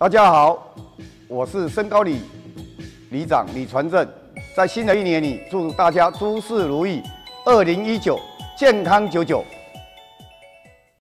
大家好，我是身高里里长李传正，在新的一年里，祝大家诸事如意，二零一九健康久久。